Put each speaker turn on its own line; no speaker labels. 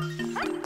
Huh?